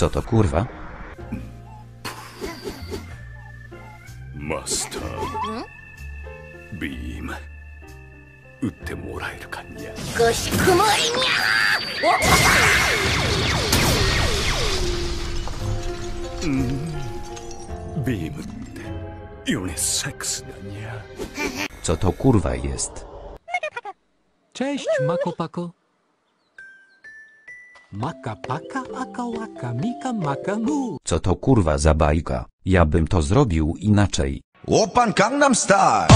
Ło, co to kurwa? Master. Beam. 打ってもらえるかにゃかしこまりにビームってヨネセックスだにゃ Co to kurwa jest? Cześć, Makopako. Maka paka aka łaka mika maka mu. Co to kurwa za bajka? Ja bym to zrobił inaczej. Łopan Gangnam Style.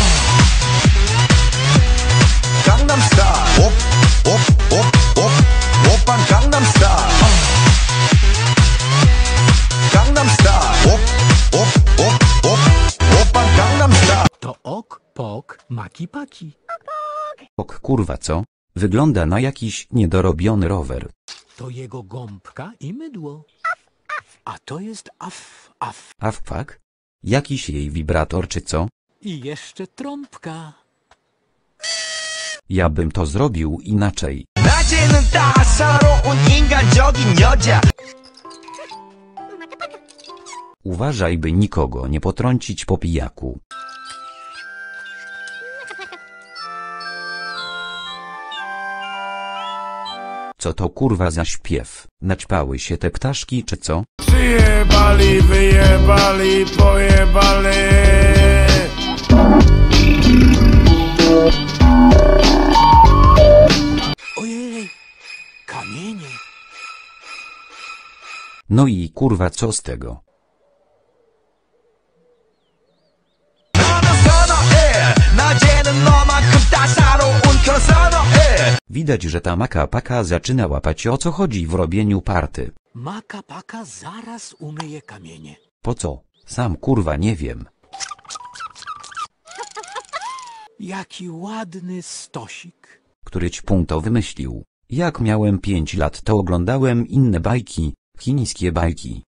Gangnam Style. Op, op, op, op. Łopan Gangnam Style. Gangnam Style. Op, op, op, op. Łopan Gangnam Style. To ok, pok, maki paki. Ok, kurwa co? Wygląda na jakiś niedorobiony rower. To jego gąbka i mydło. A to jest af, af. A fuck? Jakiś jej wibrator czy co? I jeszcze trąbka. Ja bym to zrobił inaczej. 낮에는 따사로운 인간적인 여자 Uważaj by nikogo nie potrącić po pijaku. Co to kurwa za śpiew? Naćpały się te ptaszki czy co? Przyjebali, wyjebali, pojebali Ojej, kamienie. No i kurwa co z tego? 나는 선어해 낮에는 너만큼 따사로운 그런 선어해 Widać, że ta maka paka zaczyna łapać o co chodzi w robieniu party. Maka paka zaraz umyje kamienie. Po co? Sam kurwa nie wiem. Jaki ładny stosik. Który ćpun to wymyślił. Jak miałem 5 lat to oglądałem inne bajki, chińskie bajki.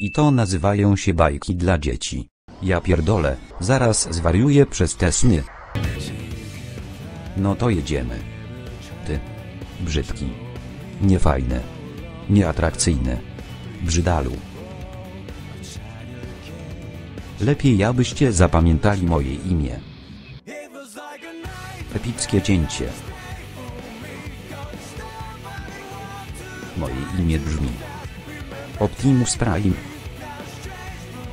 I to nazywają się bajki dla dzieci. Ja pierdolę, zaraz zwariuję przez te sny. No to jedziemy. Ty. Brzydki. Niefajny. Nieatrakcyjny. Brzydalu. Lepiej abyście zapamiętali moje imię. Epickie cięcie. Moje imię brzmi Optimus Prime.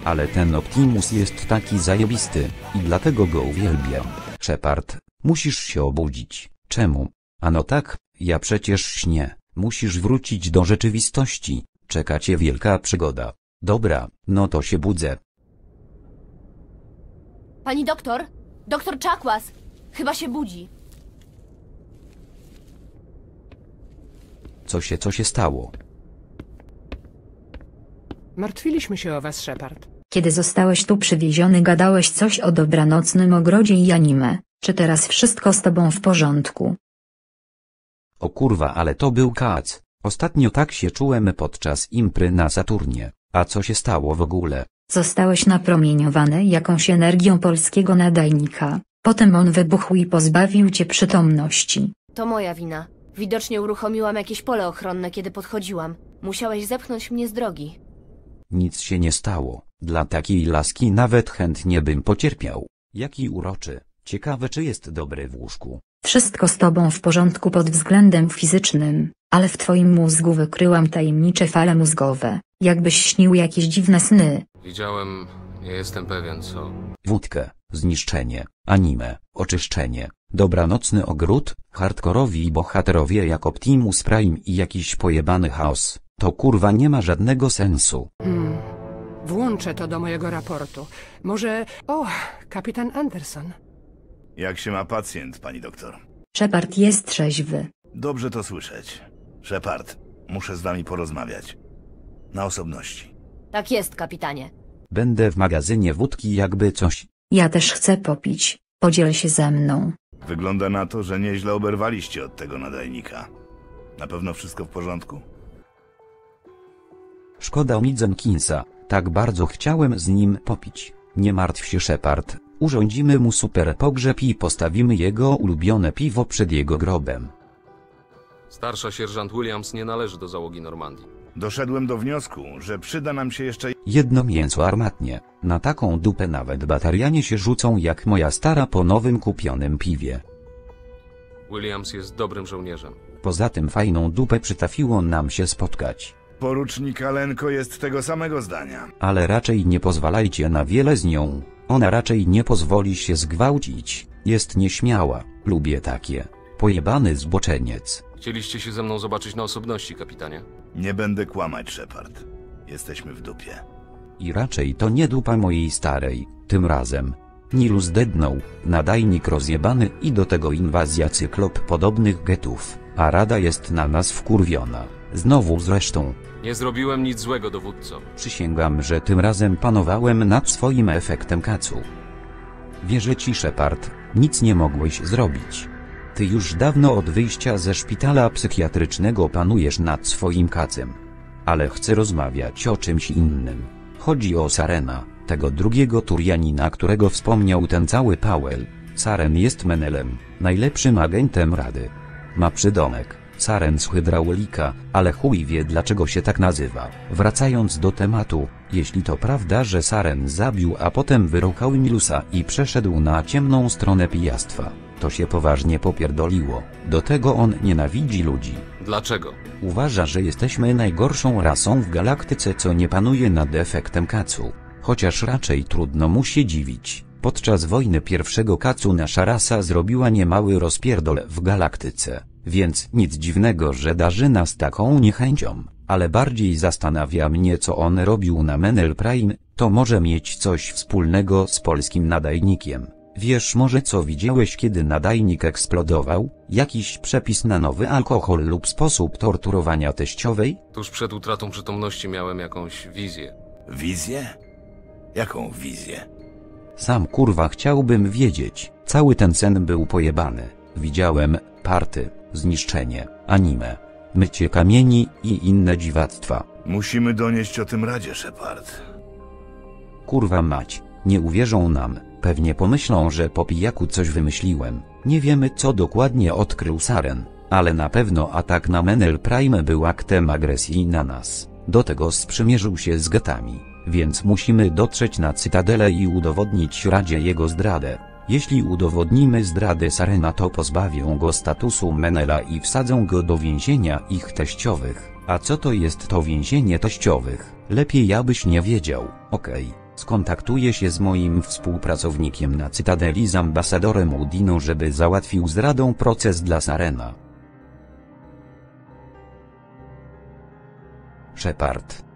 Ale ten Optimus jest taki zajebisty i dlatego go uwielbiam. Shepard, musisz się obudzić. Czemu? Ano tak, ja przecież śnię. Musisz wrócić do rzeczywistości. Czeka cię wielka przygoda. Dobra, no to się budzę. Pani doktor? Doktor Czakłas! Chyba się budzi. Co się, co się stało? Martwiliśmy się o was, Shepard. Kiedy zostałeś tu przywieziony gadałeś coś o dobranocnym ogrodzie i anime. Czy teraz wszystko z tobą w porządku? O kurwa, ale to był kac. Ostatnio tak się czułem podczas impry na Saturnie. A co się stało w ogóle? Zostałeś napromieniowany jakąś energią polskiego nadajnika. Potem on wybuchł i pozbawił cię przytomności. To moja wina. Widocznie uruchomiłam jakieś pole ochronne, kiedy podchodziłam. Musiałeś zepchnąć mnie z drogi. Nic się nie stało. Dla takiej laski nawet chętnie bym pocierpiał. Jaki uroczy. Ciekawe czy jest dobry w łóżku. Wszystko z tobą w porządku pod względem fizycznym, ale w twoim mózgu wykryłam tajemnicze fale mózgowe, jakbyś śnił jakieś dziwne sny. Widziałem, nie jestem pewien co. Wódkę, zniszczenie, anime, oczyszczenie, dobranocny ogród, hardkorowi bohaterowie jak Optimus Prime i jakiś pojebany chaos. To kurwa nie ma żadnego sensu. Hmm. Włączę to do mojego raportu. Może... O, kapitan Anderson. Jak się ma pacjent, pani doktor? Shepard jest trzeźwy. Dobrze to słyszeć. Shepard, muszę z wami porozmawiać. Na osobności. Tak jest, kapitanie. Będę w magazynie wódki jakby coś. Ja też chcę popić. Podziel się ze mną. Wygląda na to, że nieźle oberwaliście od tego nadajnika. Na pewno wszystko w porządku? Szkoda mi Jenkinsa, tak bardzo chciałem z nim popić. Nie martw się Shepard, urządzimy mu super pogrzeb i postawimy jego ulubione piwo przed jego grobem. Starsza sierżant Williams nie należy do załogi Normandii. Doszedłem do wniosku, że przyda nam się jeszcze Jedno mięso armatnie, na taką dupę nawet batarianie się rzucą jak moja stara po nowym kupionym piwie. Williams jest dobrym żołnierzem. Poza tym fajną dupę przytrafiło nam się spotkać. Porucznik Alenko jest tego samego zdania. Ale raczej nie pozwalajcie na wiele z nią. Ona raczej nie pozwoli się zgwałcić. Jest nieśmiała. Lubię takie. Pojebany zboczeniec. Chcieliście się ze mną zobaczyć na osobności, kapitanie? Nie będę kłamać, Shepard. Jesteśmy w dupie. I raczej to nie dupa mojej starej. Tym razem. Nilus dednął, nadajnik rozjebany i do tego inwazja cyklop podobnych getów, a rada jest na nas wkurwiona. Znowu zresztą. Nie zrobiłem nic złego, dowódco. Przysięgam, że tym razem panowałem nad swoim efektem kacu. Wierzę ci, Shepard, nic nie mogłeś zrobić. Ty już dawno od wyjścia ze szpitala psychiatrycznego panujesz nad swoim kacem. Ale chcę rozmawiać o czymś innym. Chodzi o Sarena, tego drugiego Turianina, którego wspomniał ten cały Powell. Saren jest Menelem, najlepszym agentem Rady. Ma przydomek, Saren z hydraulika, ale chuj wie dlaczego się tak nazywa. Wracając do tematu, jeśli to prawda, że Saren zabił a potem wyruchał Milusa i przeszedł na ciemną stronę pijastwa, to się poważnie popierdoliło. Do tego on nienawidzi ludzi. Dlaczego? Uważa, że jesteśmy najgorszą rasą w galaktyce, co nie panuje nad efektem kacu. Chociaż raczej trudno mu się dziwić. Podczas wojny pierwszego kacu nasza rasa zrobiła niemały rozpierdol w galaktyce, więc nic dziwnego, że darzy nas taką niechęcią. Ale bardziej zastanawia mnie co on robił na Menel Prime, to może mieć coś wspólnego z polskim nadajnikiem. Wiesz może co widziałeś kiedy nadajnik eksplodował? Jakiś przepis na nowy alkohol lub sposób torturowania teściowej? Tuż przed utratą przytomności miałem jakąś wizję. Wizję? Jaką wizję? Sam kurwa chciałbym wiedzieć. Cały ten sen był pojebany. Widziałem party, zniszczenie, anime, mycie kamieni i inne dziwactwa. Musimy donieść o tym Radzie, Shepard. Kurwa mać, nie uwierzą nam, pewnie pomyślą, że po pijaku coś wymyśliłem. Nie wiemy co dokładnie odkrył Saren, ale na pewno atak na Menel Prime był aktem agresji na nas. Do tego sprzymierzył się z getami, więc musimy dotrzeć na Cytadelę i udowodnić Radzie jego zdradę. Jeśli udowodnimy zdradę Sarena to pozbawią go statusu Menela i wsadzą go do więzienia ich teściowych. A co to jest to więzienie teściowych? Lepiej abyś nie wiedział, okej. Skontaktuję się z moim współpracownikiem na Cytadeli z ambasadorem Udino, żeby załatwił z radą proces dla Sarena. Shepard.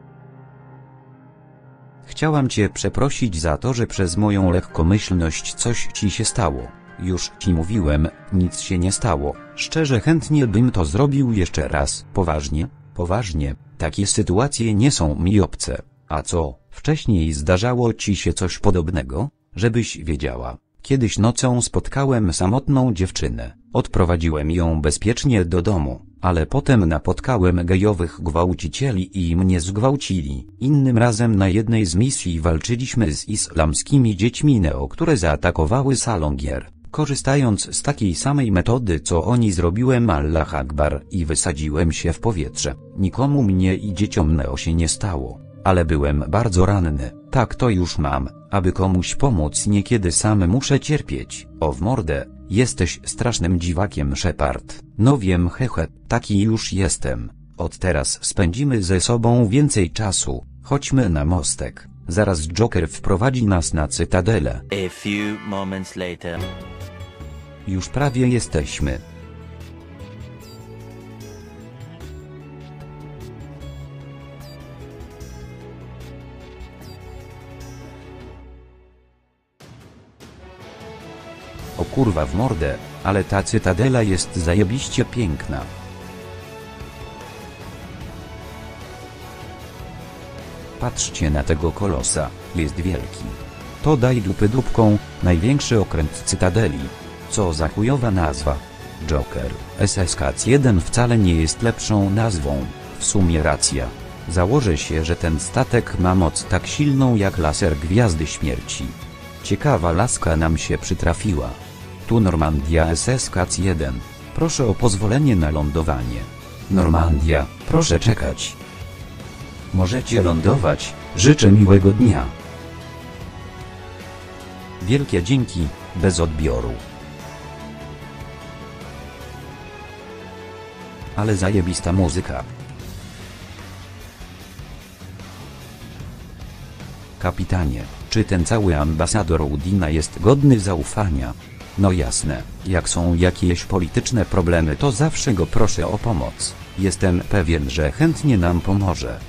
Chciałam cię przeprosić za to, że przez moją lekkomyślność coś ci się stało. Już ci mówiłem, nic się nie stało. Szczerze chętnie bym to zrobił jeszcze raz. Poważnie, poważnie, takie sytuacje nie są mi obce. A co, wcześniej zdarzało ci się coś podobnego? Żebyś wiedziała. Kiedyś nocą spotkałem samotną dziewczynę. Odprowadziłem ją bezpiecznie do domu, ale potem napotkałem gejowych gwałcicieli i mnie zgwałcili. Innym razem na jednej z misji walczyliśmy z islamskimi dziećmi Neo, które zaatakowały salon gier. Korzystając z takiej samej metody co oni zrobiłem Allah Akbar i wysadziłem się w powietrze. Nikomu mnie i dzieciom Neo się nie stało ale byłem bardzo ranny. Tak to już mam, aby komuś pomóc niekiedy sam muszę cierpieć. O w mordę, jesteś strasznym dziwakiem Shepard. No wiem hehe, taki już jestem. Od teraz spędzimy ze sobą więcej czasu, chodźmy na mostek. Zaraz Joker wprowadzi nas na cytadelę. A few moments later. Już prawie jesteśmy. Kurwa w mordę, ale ta cytadela jest zajebiście piękna. Patrzcie na tego kolosa, jest wielki. To daj dupy dupką, największy okręt cytadeli. Co za chujowa nazwa. Joker, SSK-1 wcale nie jest lepszą nazwą, w sumie racja. Założę się, że ten statek ma moc tak silną jak laser Gwiazdy Śmierci. Ciekawa laska nam się przytrafiła. Tu Normandia SS Kac 1. Proszę o pozwolenie na lądowanie. Normandia, proszę czekać. Możecie lądować, życzę miłego dnia. Wielkie dzięki, bez odbioru. Ale zajebista muzyka. Kapitanie, czy ten cały ambasador Udina jest godny zaufania? No jasne, jak są jakieś polityczne problemy to zawsze go proszę o pomoc. Jestem pewien, że chętnie nam pomoże.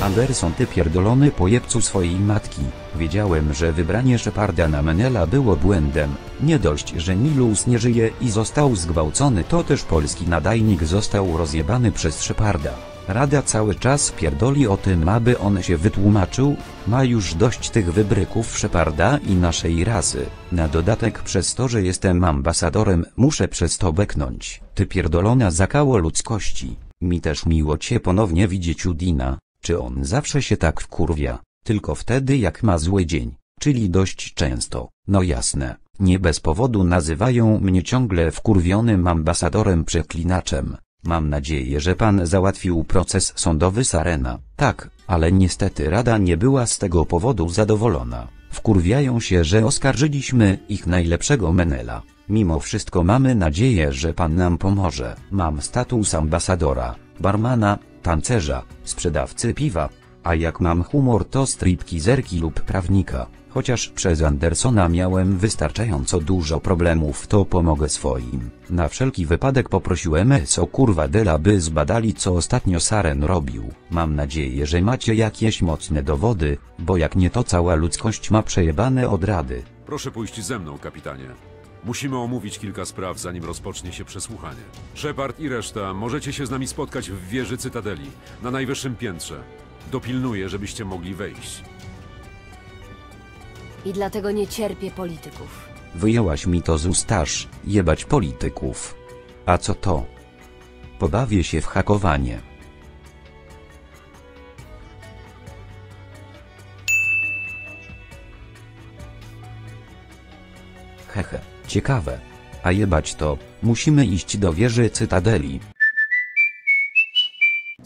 Anderson ty pierdolony pojebcu swojej matki, wiedziałem, że wybranie Sheparda na Menela było błędem, nie dość, że Nilus nie żyje i został zgwałcony to też polski nadajnik został rozjebany przez Sheparda. Rada cały czas pierdoli o tym aby on się wytłumaczył, ma już dość tych wybryków Sheparda i naszej rasy, na dodatek przez to, że jestem ambasadorem muszę przez to beknąć, ty pierdolona zakało ludzkości, mi też miło cię ponownie widzieć Udina. Czy on zawsze się tak wkurwia, tylko wtedy jak ma zły dzień, czyli dość często, no jasne, nie bez powodu nazywają mnie ciągle wkurwionym ambasadorem przeklinaczem. Mam nadzieję, że pan załatwił proces sądowy Sarena. Tak, ale niestety Rada nie była z tego powodu zadowolona. Wkurwiają się, że oskarżyliśmy ich najlepszego Menela. Mimo wszystko mamy nadzieję, że pan nam pomoże. Mam status ambasadora, barmana, tancerza, sprzedawcy piwa, a jak mam humor to stripkizerki lub prawnika. Chociaż przez Andersona miałem wystarczająco dużo problemów to pomogę swoim. Na wszelki wypadek poprosiłem SO kurwa Dela by zbadali co ostatnio Saren robił. Mam nadzieję, że macie jakieś mocne dowody, bo jak nie to cała ludzkość ma przejebane od rady. Proszę pójść ze mną, kapitanie. Musimy omówić kilka spraw, zanim rozpocznie się przesłuchanie. Shepard i reszta, możecie się z nami spotkać w wieży Cytadeli, na najwyższym piętrze. Dopilnuję, żebyście mogli wejść. I dlatego nie cierpię polityków. Wyjęłaś mi to z ustaż, jebać polityków. A co to? Pobawię się w hakowanie. Hehe, ciekawe. A jebać to, musimy iść do wieży Cytadeli.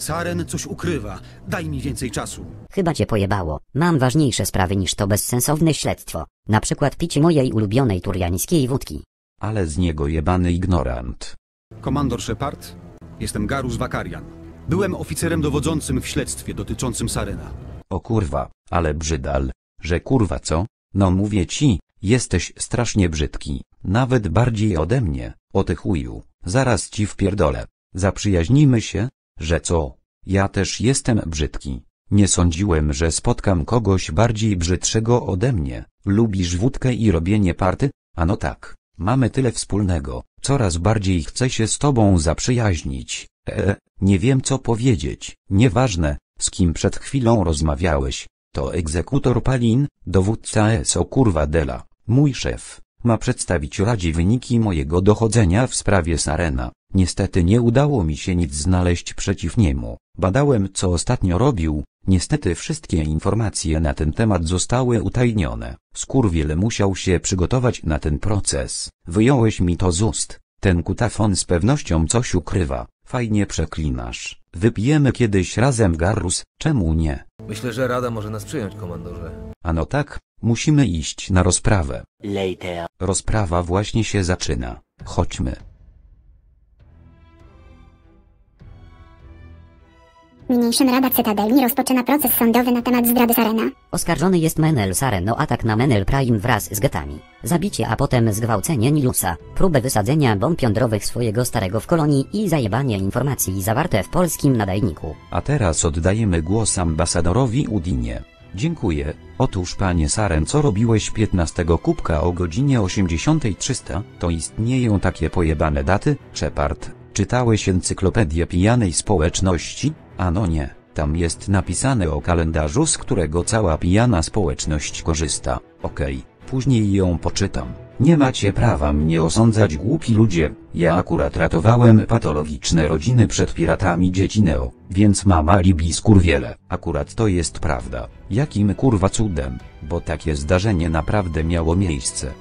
Saren coś ukrywa. Daj mi więcej czasu. Chyba cię pojebało. Mam ważniejsze sprawy niż to bezsensowne śledztwo. Na przykład picie mojej ulubionej turiańskiej wódki. Ale z niego jebany ignorant. Komandor Shepard, jestem Garus Wakarian. Byłem oficerem dowodzącym w śledztwie dotyczącym Sarena. O kurwa, ale brzydal. Że kurwa co? No mówię ci, jesteś strasznie brzydki. Nawet bardziej ode mnie, o ty chuju. Zaraz ci wpierdolę. Zaprzyjaźnimy się? Że co? Ja też jestem brzydki. Nie sądziłem, że spotkam kogoś bardziej brzydszego ode mnie. Lubisz wódkę i robienie party? Ano tak. Mamy tyle wspólnego. Coraz bardziej chcę się z tobą zaprzyjaźnić. Eee, nie wiem co powiedzieć. Nieważne, z kim przed chwilą rozmawiałeś. To egzekutor Palin, dowódca SO kurwa Dela, mój szef. Ma przedstawić Radzie wyniki mojego dochodzenia w sprawie Sarena. Niestety nie udało mi się nic znaleźć przeciw niemu. Badałem co ostatnio robił, niestety wszystkie informacje na ten temat zostały utajnione. Skurwiel musiał się przygotować na ten proces. Wyjąłeś mi to z ust. Ten kutafon z pewnością coś ukrywa. Fajnie przeklinasz. Wypijemy kiedyś razem Garrus, czemu nie? Myślę, że Rada może nas przyjąć, komandorze. Ano tak, musimy iść na rozprawę. Later. Rozprawa właśnie się zaczyna. Chodźmy. Niniejszym Rada Cytadeli rozpoczyna proces sądowy na temat zdrady Sarena. Oskarżony jest Menel Saren o atak na Menel Prime wraz z getami. Zabicie, a potem zgwałcenie Nilusa, próbę wysadzenia bomb jądrowych swojego starego w kolonii i zajebanie informacji zawarte w polskim nadajniku. A teraz oddajemy głos ambasadorowi Udinie. Dziękuję. Otóż panie Saren co robiłeś 15 kubka o godzinie 80.300? To istnieją takie pojebane daty? Shepard, czytałeś encyklopedię pijanej społeczności? Ano nie, tam jest napisane o kalendarzu z którego cała pijana społeczność korzysta. Okej, później ją poczytam. Nie macie prawa mnie osądzać głupi ludzie. Ja akurat ratowałem patologiczne rodziny przed piratami dzieci Neo, więc mama Libi skurwiele. Akurat to jest prawda. Jakim kurwa cudem, bo takie zdarzenie naprawdę miało miejsce.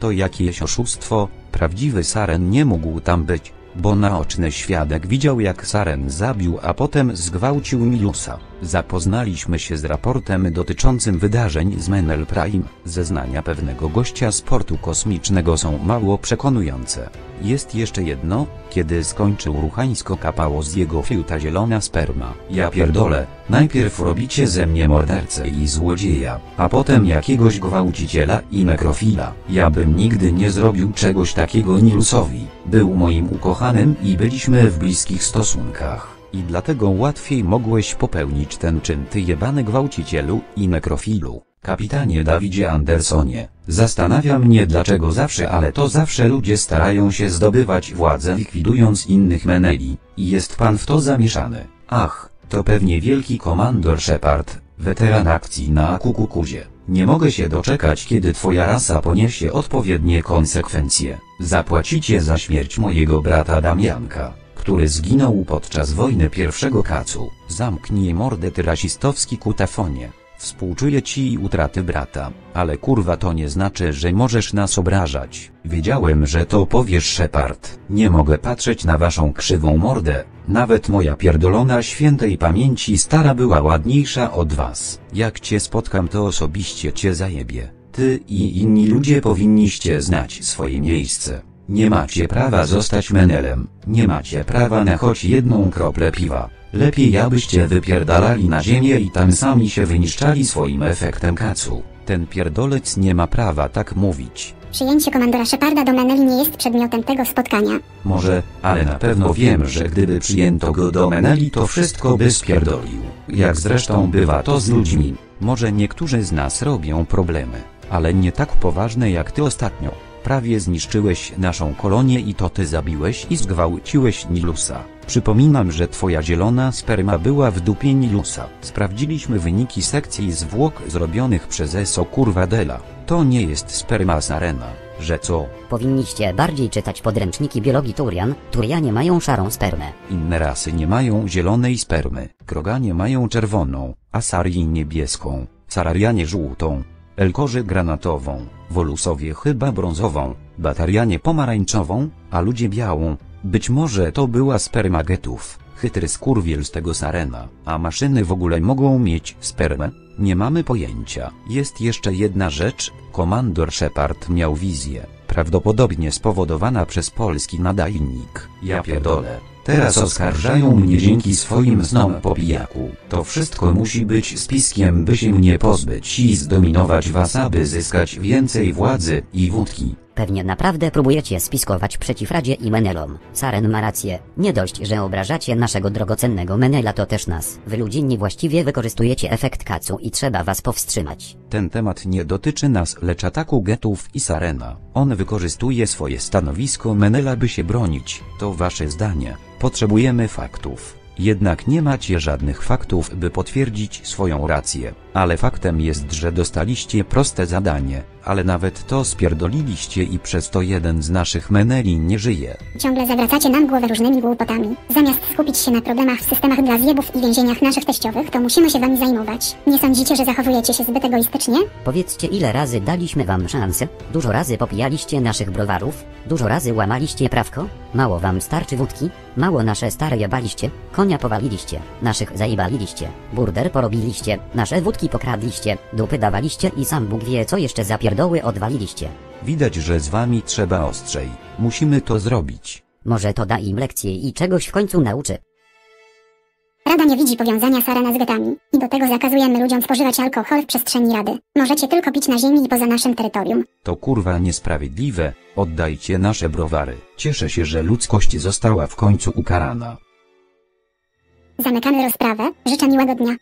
To jakieś oszustwo, prawdziwy Saren nie mógł tam być, bo naoczny świadek widział jak Saren zabił a potem zgwałcił Milusa. Zapoznaliśmy się z raportem dotyczącym wydarzeń z Menel Prime. Zeznania pewnego gościa z portu kosmicznego są mało przekonujące. Jest jeszcze jedno, kiedy skończył ruchańsko kapało z jego fiuta zielona sperma. Ja pierdolę, najpierw robicie ze mnie mordercę i złodzieja, a potem jakiegoś gwałciciela i nekrofila. Ja bym nigdy nie zrobił czegoś takiego Nilusowi. Był moim ukochanym i byliśmy w bliskich stosunkach. I dlatego łatwiej mogłeś popełnić ten czyn ty jebany gwałcicielu i nekrofilu. Kapitanie Dawidzie Andersonie, zastanawia mnie dlaczego zawsze ale to zawsze ludzie starają się zdobywać władzę likwidując innych meneli, i jest pan w to zamieszany. Ach, to pewnie wielki komandor Shepard, weteran akcji na Kukukuzie. Nie mogę się doczekać kiedy twoja rasa poniesie odpowiednie konsekwencje. Zapłacicie za śmierć mojego brata Damianka który zginął podczas wojny pierwszego kacu. Zamknij mordę ty rasistowski kutafonie. Współczuję ci i utraty brata, ale kurwa to nie znaczy, że możesz nas obrażać. Wiedziałem, że to powiesz Shepard. Nie mogę patrzeć na waszą krzywą mordę. Nawet moja pierdolona świętej pamięci stara była ładniejsza od was. Jak cię spotkam to osobiście cię zajebie. Ty i inni ludzie powinniście znać swoje miejsce. Nie macie prawa zostać menelem, nie macie prawa na choć jedną kroplę piwa. Lepiej abyście wypierdalali na ziemię i tam sami się wyniszczali swoim efektem kacu. Ten pierdolec nie ma prawa tak mówić. Przyjęcie komandora Sheparda do Meneli nie jest przedmiotem tego spotkania. Może, ale na pewno wiem, że gdyby przyjęto go do Meneli to wszystko by spierdolił. Jak zresztą bywa to z ludźmi. Może niektórzy z nas robią problemy, ale nie tak poważne jak ty ostatnio. Prawie zniszczyłeś naszą kolonię i to ty zabiłeś i zgwałciłeś Nilusa. Przypominam, że twoja zielona sperma była w dupie Nilusa. Sprawdziliśmy wyniki sekcji zwłok zrobionych przez ESO Kurwadela. To nie jest sperma Sarena, że co? Powinniście bardziej czytać podręczniki biologii Turian. Turianie mają szarą spermę. Inne rasy nie mają zielonej spermy. Kroganie mają czerwoną, Asarii niebieską, Sararianie żółtą, Elkorzy granatową, Wolusowie chyba brązową, Batarianie pomarańczową, a ludzie białą. Być może to była sperma getów, chytry skurwiel z tego sarena, a maszyny w ogóle mogą mieć spermę? Nie mamy pojęcia. Jest jeszcze jedna rzecz, komandor Shepard miał wizję, prawdopodobnie spowodowana przez polski nadajnik. Ja pierdolę. Teraz oskarżają mnie dzięki swoim snom po pijaku. To wszystko musi być spiskiem by się mnie pozbyć i zdominować was aby zyskać więcej władzy i wódki. Pewnie naprawdę próbujecie spiskować przeciw Radzie i Menelom. Saren ma rację. Nie dość, że obrażacie naszego drogocennego Menela to też nas. Wy ludzie niewłaściwie wykorzystujecie efekt kacu i trzeba was powstrzymać. Ten temat nie dotyczy nas lecz ataku getów i Sarena. On wykorzystuje swoje stanowisko Menela by się bronić. To wasze zdanie. Potrzebujemy faktów. Jednak nie macie żadnych faktów, by potwierdzić swoją rację. Ale faktem jest, że dostaliście proste zadanie, ale nawet to spierdoliliście i przez to jeden z naszych meneli nie żyje. Ciągle zawracacie nam głowę różnymi głupotami. Zamiast skupić się na problemach w systemach dla zjebów i więzieniach naszych teściowych, to musimy się wami zajmować. Nie sądzicie, że zachowujecie się zbyt egoistycznie? Powiedzcie ile razy daliśmy wam szansę? Dużo razy popijaliście naszych browarów? Dużo razy łamaliście prawko? Mało wam starczy wódki? Mało nasze stare jebaliście? Konia powaliliście? Naszych zajebaliście? Burder porobiliście? Nasze wódki pokradliście? Dupy dawaliście i sam Bóg wie co jeszcze za pierdoły odwaliliście? Widać, że z wami trzeba ostrzej. Musimy to zrobić. Może to da im lekcję i czegoś w końcu nauczy. Rada nie widzi powiązania Sarena z getami. I do tego zakazujemy ludziom spożywać alkohol w przestrzeni Rady. Możecie tylko pić na ziemi i poza naszym terytorium. To kurwa niesprawiedliwe. Oddajcie nasze browary. Cieszę się, że ludzkość została w końcu ukarana. Zamykamy rozprawę. Życzę miłego dnia.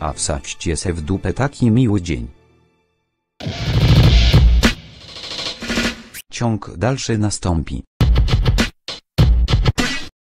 A wsadźcie se w dupę taki miły dzień. Ciąg dalszy nastąpi.